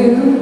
Aleluia.